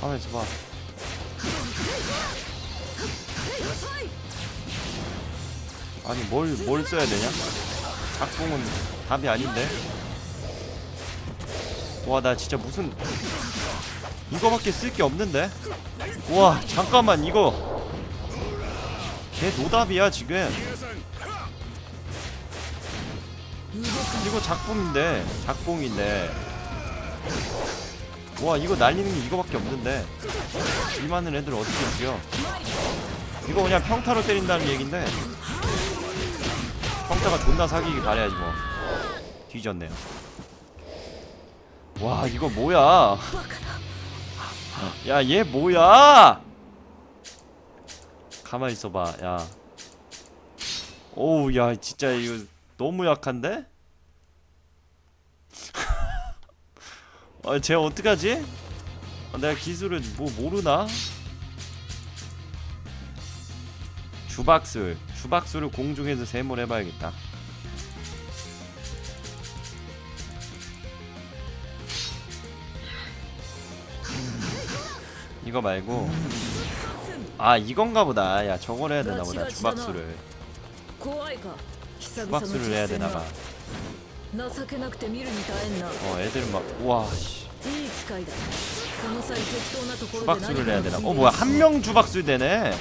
가만 있어봐. 아니 뭘 뭘 써야 되냐? 작품은 답이 아닌데. 와 나 진짜 무슨 이거밖에 쓸 게 없는데? 와 잠깐만 이거. 걔 노답이야 지금. 이거 작품인데 작봉인데 와 이거 날리는 게 이거밖에 없는데. 이 많은 애들 어떻게 이겨 이거 그냥 평타로 때린다는 얘긴데. 평타가 존나 사기기 바래야지 뭐. 뒤졌네요. 와 이거 뭐야? 야 얘 뭐야? 가만히 있어봐 야. 오우 야 진짜 이거 너무 약한데? 어, 쟤 어떡하지? 어, 내가 기술을 뭐 모르나? 주박술 주박술을 공중에서 세몰 해봐야겠다. 이거 말고. 아 이건가 보다. 야 저걸 해야 되나 보다. 주박술을. 주박술을 해야 되나 봐. 情けなくて見るに耐えんな 어 애들은 막 우와 씨 いい機会だこの際適当なところで 주박술을 해야 되나? 어 何 뭐야 한 명 주박술 되네.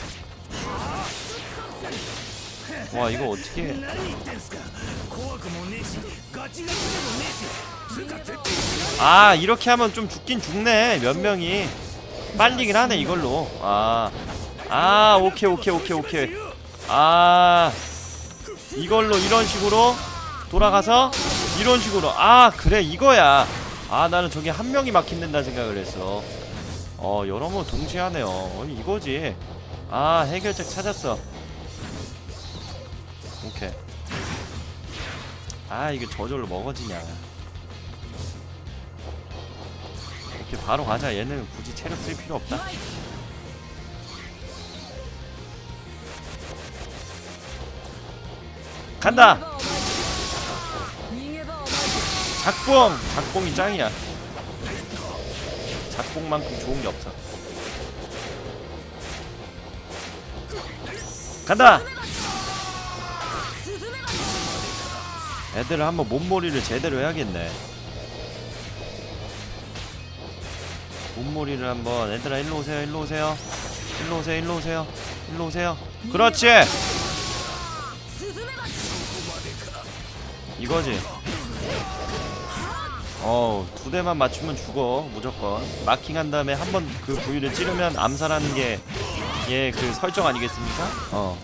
와 이거 어떻게? 何言ってんすか怖くもねえしガチガチでもねえしつうか絶対 아 이렇게 하면 좀 죽긴 죽네 몇 명이 빨리긴 하네 이걸로. 아, 아 오케이 오케이 오케이 오케이. 아 이걸로 이런 식으로 돌아가서 이런 식으로 아 그래 이거야. 아 나는 저게 한 명이 막힌다 생각을 했어. 어 여러모 동시에 하네요. 어, 이거지. 아 해결책 찾았어. 오케이. 아 이게 저절로 먹어지냐. 이렇게 바로 가자. 얘는 굳이 체력 쓸 필요 없다. 간다. 작봉! 작봉이 짱이야. 작봉만큼 좋은 게 없어. 간다! 애들 한번 몸머리를 제대로 해야겠네. 몸머리를 한번 애들아 일로 오세요 일로 오세요. 일로 오세요 일로 오세요. 일로 오세요. 그렇지! 이거지. 어우 두 대만 맞추면 죽어 무조건 마킹한 다음에 한 번 그 부위를 찌르면 암살하는 게얘그 설정 아니겠습니까? 어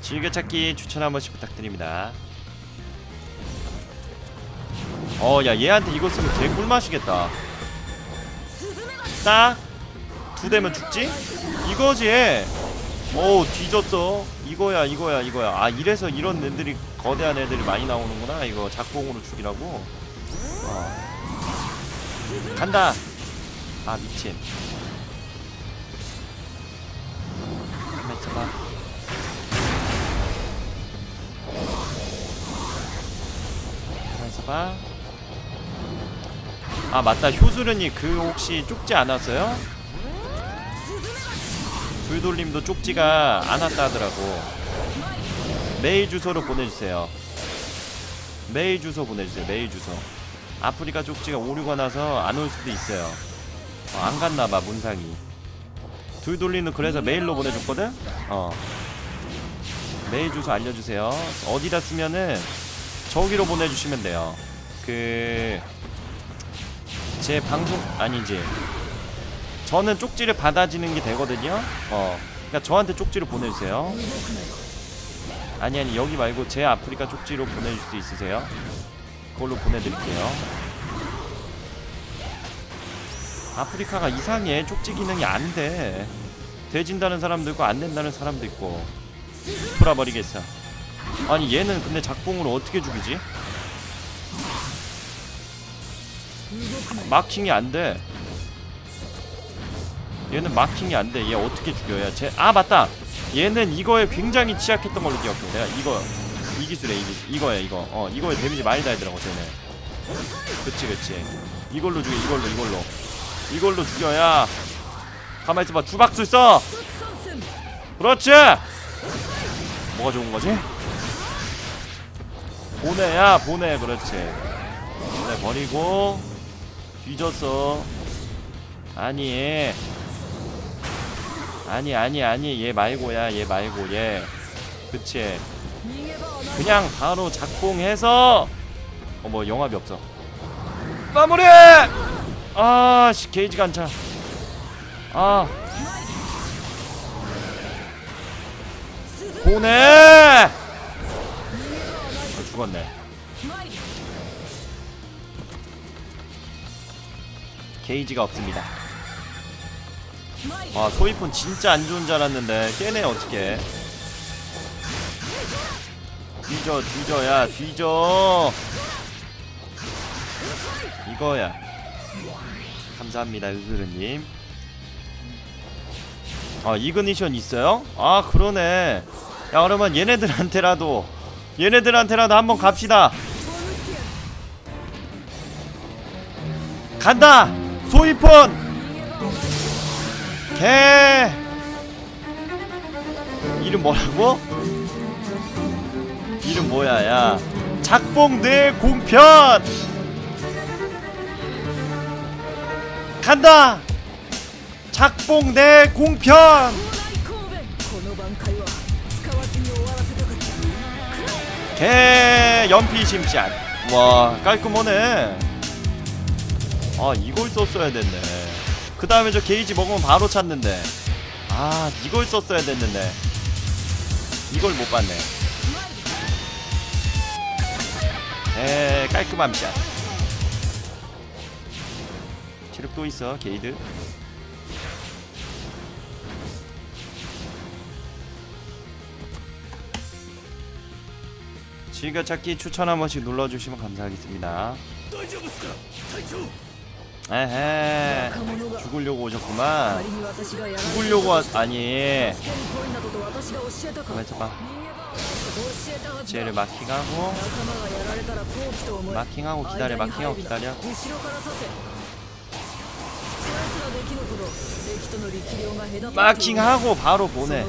즐겨찾기 추천 한 번씩 부탁드립니다. 어, 야, 얘한테 이거 쓰면 개 꿀맛이겠다. 딱! 두 대면 죽지? 이거지! 어우, 뒤졌어. 이거야, 이거야, 이거야. 아, 이래서 이런 애들이, 거대한 애들이 많이 나오는구나. 이거 작공으로 죽이라고. 어. 간다! 아, 미친. 가만 있어봐. 가만 있어봐. 아 맞다. 효수련이 그 혹시 쪽지 안 왔어요? 불돌림도 쪽지가 안 왔다 하더라고. 메일 주소로 보내주세요. 메일 주소 보내주세요. 메일 주소. 아프리카 쪽지가 오류가 나서 안 올 수도 있어요. 어, 안 갔나봐 문상이. 둘돌리는 그래서 메일로 보내줬거든? 어. 메일 주소 알려주세요. 어디다 쓰면은 저기로 보내주시면 돼요. 그... 제 방송 아니지 저는 쪽지를 받아지는 게 되거든요. 어 그러니까 저한테 쪽지를 보내주세요. 아니 아니 여기 말고 제 아프리카 쪽지로 보내줄 수 있으세요? 그걸로 보내드릴게요. 아프리카가 이상해. 쪽지 기능이 안돼. 돼진다는 사람도 있고 안 된다는 사람도 있고. 풀어버리겠어. 아니 얘는 근데 작봉으로 어떻게 죽이지? 마킹이 안돼. 얘는 마킹이 안돼. 얘 어떻게 죽여야 제... 아 맞다. 얘는 이거에 굉장히 취약했던 걸로 기억해. 내가 이거 이 기술에 이 기술 이거야 이거. 어 이거에 데미지 많이 달더라고 쟤네. 그치 그치. 이걸로 죽여 이걸로 이걸로. 이걸로 죽여야 가만 있어봐. 주박수 있어! 그렇지! 뭐가 좋은거지? 보내야 보내 그렇지. 보내버리고. 뒤졌어 아니 아니 아니 아니. 얘 말고야 얘 말고 얘. 그치? 그냥 바로 작공해서. 어뭐 영합이 없어. 마무리! 아씨 게이지가 안차 아. 보내 아. 아, 죽었네. 게이지가 없습니다. 参る아 소이폰 진짜 안 좋은 줄 알았는데 깨네 어떻게. 뒤져 뒤져야 뒤져. 이거야. 감사합니다 유수르님. 아 이그니션 있어요? 아 그러네. 야 그러면 얘네들한테라도 얘네들한테라도 한번 갑시다. 간다 소이폰. 개. 이름 뭐라고? 이름 뭐야 야. 작봉 내 공편. 간다. 작봉 내 공편. 개 연피 심샷 와 깔끔하네. 아 이걸 썼어야 됐네. 그 다음에 저 게이지 먹으면 바로 찾는데. 아 이걸 썼어야 됐는데. 이걸 못 봤네. 에 깔끔한 샷. 체력 또 있어 게이드. 즐겨찾기 추천 한 번씩 눌러주시면 감사하겠습니다. 에헤. 죽으려고 오셨구만. 죽으려고 와 아니. 가만있어봐 쟤를 마킹하고 마킹하고 기다려 마킹하고 기다려. 마킹하고 바로 보내.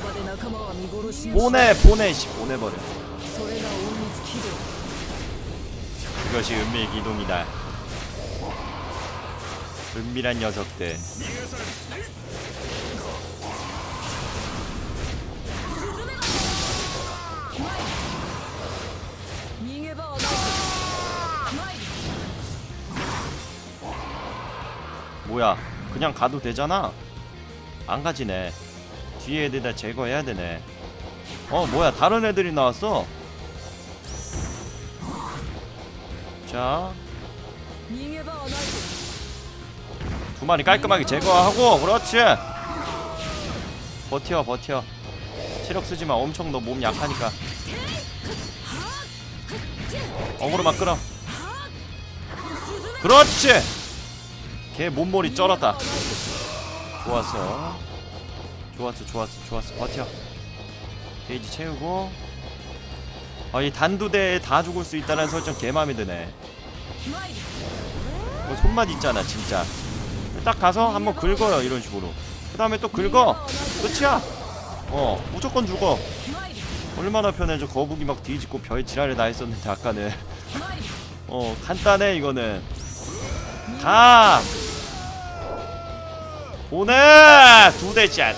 보내 보내 씨 보내버려. 이것이 은밀 기동이다. 은밀한 녀석들. 뭐야 그냥 가도 되잖아? 안 가지네. 뒤에 애들다 제거해야 되네. 어 뭐야 다른 애들이 나왔어? 자. 두 마리 깔끔하게 제거하고 그렇지. 버텨 버텨. 체력 쓰지마. 엄청 너 몸 약하니까. 어그로만 끌어. 그렇지. 걔 몸머리 쩔었다. 좋았어. 좋았어 좋았어 좋았어. 버텨. 게이지 채우고. 아이 단두대에 다 죽을 수 있다는 설정 개 맘에 드네. 뭐 손맛 있잖아 진짜 딱 가서 한번 긁어요 이런 식으로. 그 다음에 또 긁어. 끝이야. 어 무조건 죽어. 얼마나 편해 저 거북이 막 뒤집고 별 지랄을 다 했었는데 아까는. 어 간단해 이거는. 가! 보내! 두 대짠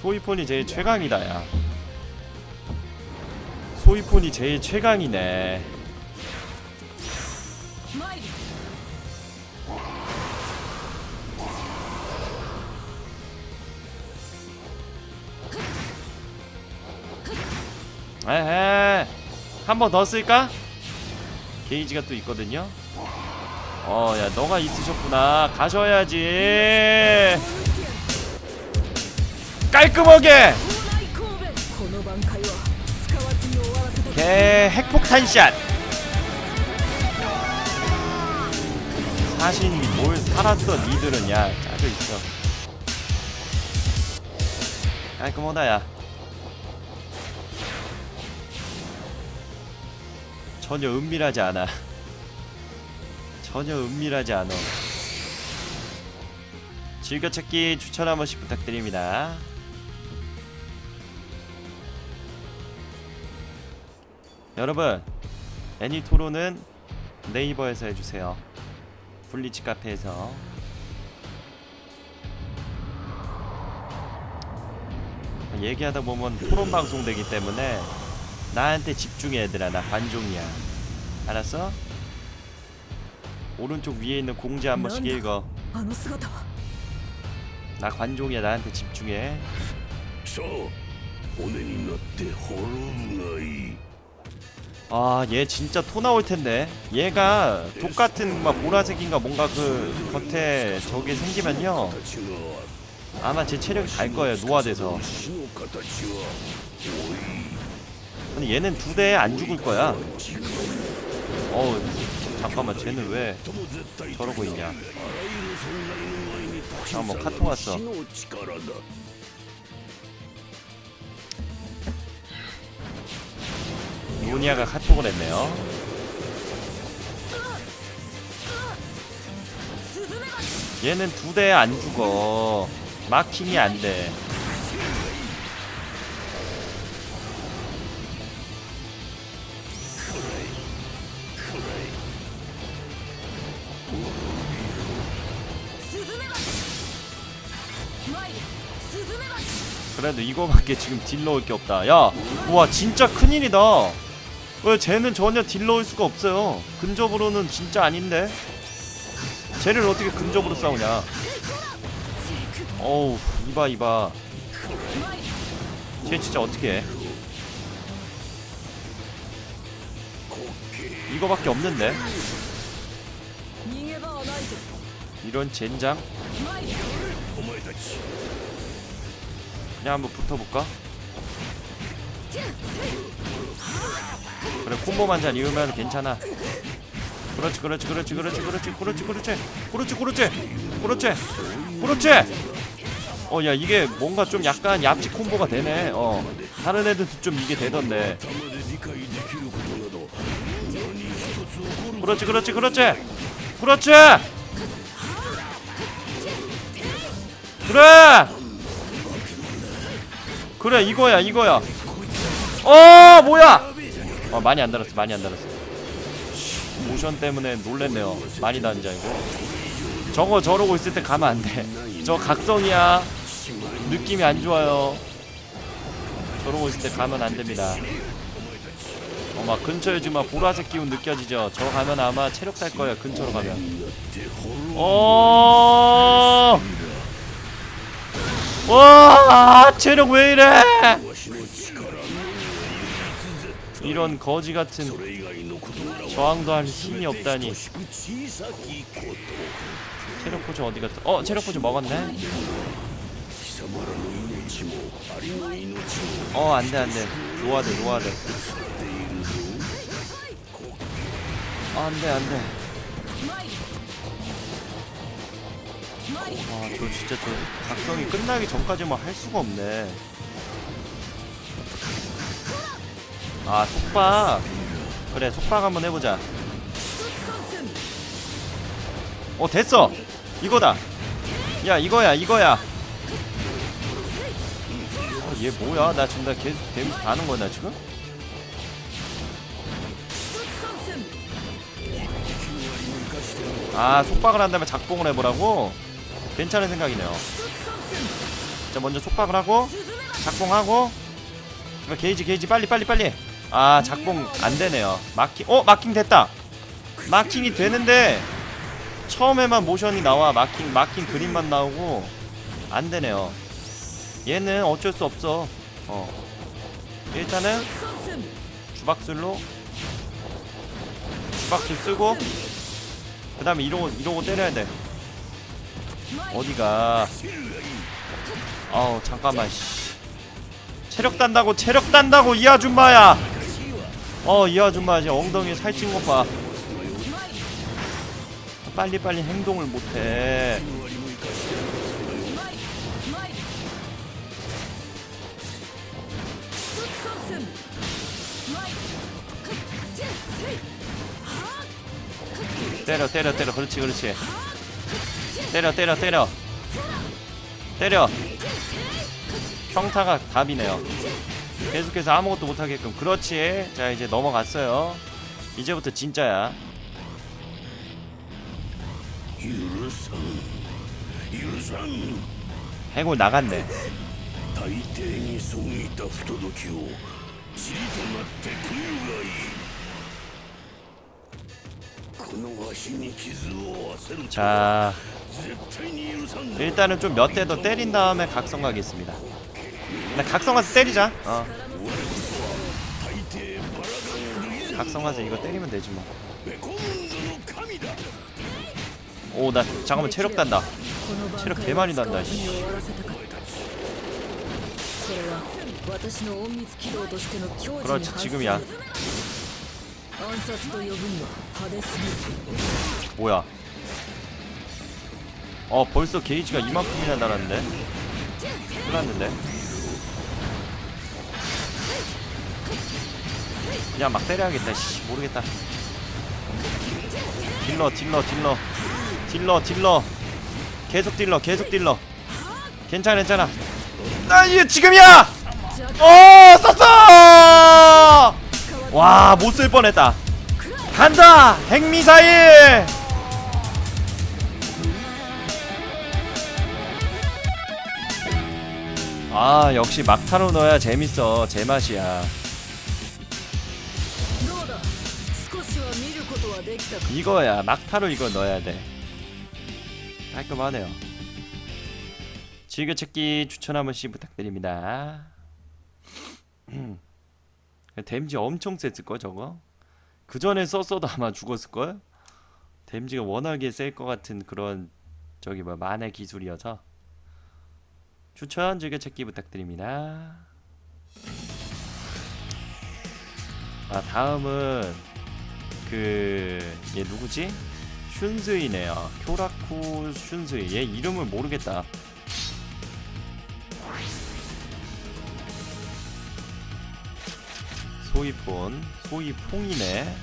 소이폰이 제일 최강이다 야. 소이폰이 제일 최강이네. 에헤. 한 번 더 쓸까? 게이지가 또 있거든요. 어 야 너가 있으셨구나. 가셔야지. 깔끔하게. 개 핵폭탄샷. 사실 뭘 살았어 니들은 야 짜져 있어. 깔끔하다 야. 전혀 은밀하지 않아. 전혀 은밀하지 않아. 즐겨찾기 추천 한 번씩 부탁드립니다. 여러분 애니토로는 네이버에서 해주세요. 블리치 카페에서. 얘기하다 보면 토론 방송 되기 때문에 나한테 집중해 얘들아. 나 관종이야. 알았어? 오른쪽 위에 있는 공지 한 번씩 읽어. 나 관종이야. 나한테 집중해. 아얘 진짜 토 나올텐데. 얘가 똑같은 막 보라색인가 뭔가 그 겉에 저게 생기면요. 아마 제 체력이 갈거예요. 노화돼서. 아니 얘는 두대안 죽을 거야. 어우 잠깐만 쟤는 왜 저러고 있냐? 잠깐만 카톡 왔어. 요니아가 카톡을 했네요. 얘는 두대안 죽어. 마킹이 안돼. 그래도 이거밖에 지금 딜 넣을 게 없다. 야와 진짜 큰일이다. 왜 쟤는 전혀 딜 넣을 수가 없어요. 근접으로는 진짜 아닌데? 쟤를 어떻게 근접으로 싸우냐? 어우 이봐 이봐. 쟤 진짜 어떻게 해? 이거밖에 없는데? 이런 젠장? 그냥 한번 붙어볼까? 그래 콤보만 잘 이으면 괜찮아. 그렇지 그렇지 그렇지 그렇지 그렇지 그렇지 그렇지. 그렇지 그렇지. 그렇지. 그렇지. 어야 이게 뭔가 좀 약간 얍지 콤보가 되네. 어. 다른 애들도 좀 이게 되던데. 그렇지 그렇지 그렇지. 그렇지. 그래. 그래 이거야 이거야. 어 뭐야? 어 많이 안 달았어 많이 안 달았어. 모션 때문에 놀랬네요. 많이 줄 알고. 저거 저러고 있을 때 가면 안돼 저 각성이야. 느낌이 안 좋아요. 저러고 있을 때 가면 안 됩니다. 어막 근처에 지금 막 보라색 기운 느껴지죠? 저 가면 아마 체력 달 거예요 근처로 가면. 어 와 체력 왜 이래? 이런 거지같은 저항도 할 힘이 없다니. 체력 포즈 어디갔어 어 체력 포즈 먹었네? 어 안돼 안돼. 노아대 노아대 아, 안돼 안돼. 아저 진짜 저 각성이 끝나기 전까지만 뭐 할 수가 없네. 아 속박. 그래 속박 한번 해보자. 어 됐어. 이거다. 야 이거야 이거야. 어, 얘 뭐야? 나 지금 나 계속 데미지 다는거야 나 지금? 아 속박을 한다면 작봉을 해보라고? 괜찮은 생각이네요. 자 먼저 속박을 하고 작공하고 게이지 게이지 빨리 빨리 빨리. 아 작공 안되네요. 마킹 어 마킹 됐다. 마킹이 되는데 처음에만 모션이 나와. 마킹 마킹 그림만 나오고 안되네요. 얘는 어쩔 수 없어. 어. 일단은 주박술로 주박술 쓰고 그 다음에 이러고 이러고 때려야 돼. 어디가? 어우 잠깐만 씨. 체력 단다고 체력 단다고 이 아줌마야! 어 이 아줌마 이제 엉덩이 살찐 것봐. 빨리빨리 행동을 못해. 때려 때려 때려. 그렇지 그렇지. 때려 때려 때려. 때려. 평타가 답이네요. 계속해서 아무것도 못하게끔. 그렇지. 자 이제 넘어갔어요. 이제부터 진짜야. 해골 나갔네. 자 일단은 좀 몇 대 더 때린 다음에 각성 가겠습니다. 네, 각성 가서 때리자. 어. 각성 가서 이거 때리면 되지 뭐오 나 잠깐만 체력 단다. 체력 개많이 단다 씨. 그렇지 지금이야. 뭐야? 어 벌써 게이지가 이만큼이나 달았는데? 끝났는데? 그냥 막 때려야겠다 씨. 모르겠다. 딜러 딜러 딜러. 딜러 딜러. 계속 딜러 계속 딜러. 괜찮아 괜찮아. 나 이게 지금이야! 어 썼어 와 못 쓸 뻔했다. 간다! 핵미사일! 아 역시 막타로 넣어야 재밌어. 제맛이야. 이거야. 막타로 이거 넣어야 돼. 깔끔하네요. 즐겨찾기 추천 한 번씩 부탁드립니다. 음. 댐지 엄청 셌을걸 저거 그 전에 썼어도 아마 죽었을걸 댐지가 워낙에 셀 것 같은 그런 저기 뭐 만의 기술이어서 추천 즐겨찾기 부탁드립니다 아 다음은 그 얘 누구지? 슌스이네요. 쿄라쿠 슌스이. 얘 이름을 모르겠다. 소이폰, 소이퐁이네.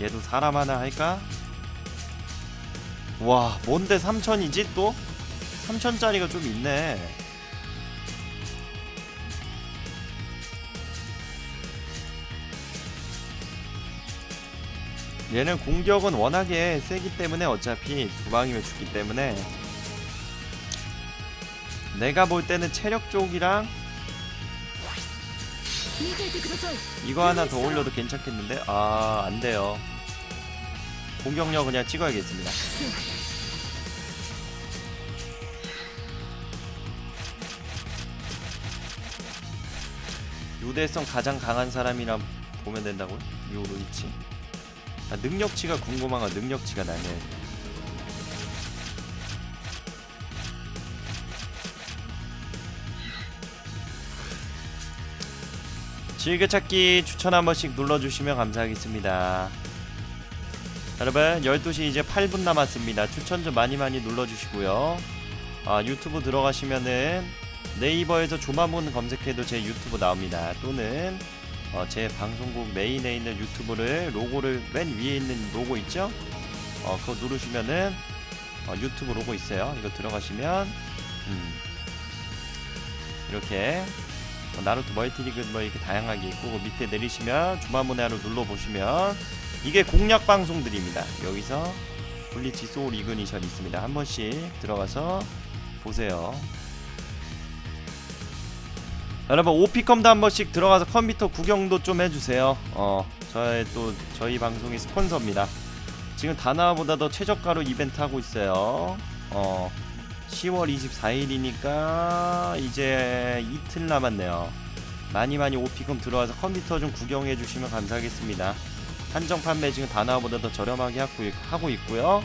얘도 사람 하나 할까? 와, 뭔데 3천이지 또? 3천짜리가 좀 있네. 얘는 공격은 워낙에 세기 때문에 어차피 두 방이면 죽기 때문에 내가 볼 때는 체력 쪽이랑 이거 하나 더 올려도 괜찮겠는데? 아 안돼요 공격력 그냥 찍어야겠습니다 유대성 가장 강한 사람이라 보면 된다고요? 요로이치 아, 능력치가 궁금한 건 능력치가 나네 즐겨찾기 추천 한 번씩 눌러주시면 감사하겠습니다. 여러분 12시 이제 8분 남았습니다. 추천 좀 많이 많이 눌러주시고요. 아, 유튜브 들어가시면은 네이버에서 조마문 검색해도 제 유튜브 나옵니다. 또는 어, 제 방송국 메인에 있는 유튜브를 로고를 맨 위에 있는 로고 있죠? 어, 그거 누르시면은 어, 유튜브 로고 있어요. 이거 들어가시면 음, 이렇게 어, 나루토 멀티리그 뭐 이렇게 다양하게 있고 그 밑에 내리시면 주마문화로 눌러보시면 이게 공략 방송들입니다. 여기서 블리치 소울 이그니션 있습니다. 한 번씩 들어가서 보세요. 여러분 오피컴도 한 번씩 들어가서 컴퓨터 구경도 좀 해주세요. 어 저의 또 저희 방송의 스폰서입니다. 지금 다나와보다 더 최저가로 이벤트 하고 있어요. 어 10월 24일이니까 이제 이틀 남았네요. 많이 많이 오피컴 들어와서 컴퓨터 좀 구경해 주시면 감사하겠습니다. 한정 판매 지금 다나와보다 더 저렴하게 하고, 있고요.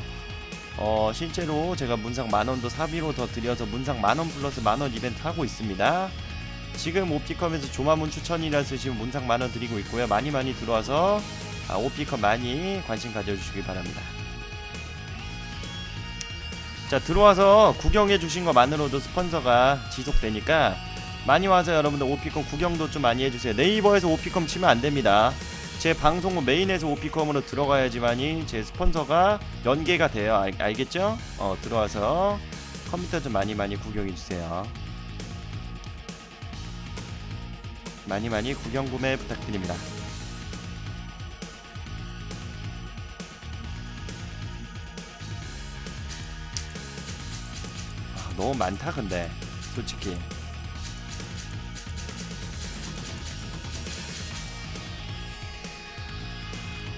어 실제로 제가 문상 만원도 사비로 더 드려서 문상 만원 플러스 만원 이벤트 하고 있습니다. 지금 오피컴에서 조마문 추천이라 쓰시면 문상 만원 드리고 있고요. 많이 많이 들어와서 아, 오피컷 많이 관심 가져주시기 바랍니다. 자 들어와서 구경해 주신 것만으로도 스폰서가 지속되니까 많이 와서 여러분들 오피컴 구경도 좀 많이 해주세요. 네이버에서 오피컴 치면 안됩니다. 제 방송은 메인에서 오피컴으로 들어가야지만이 제 스폰서가 연계가 돼요. 알, 알겠죠? 어 들어와서 컴퓨터 좀 많이 많이 구경해주세요. 많이 많이 구경 구매 부탁드립니다 너무 많다 근데. 솔직히.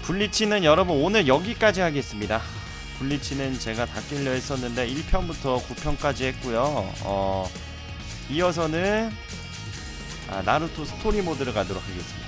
블리치는 여러분 오늘 여기까지 하겠습니다. 블리치는 제가 다 끼려 했었는데 1편부터 9편까지 했고요. 어 이어서는 아, 나루토 스토리 모드를 가도록 하겠습니다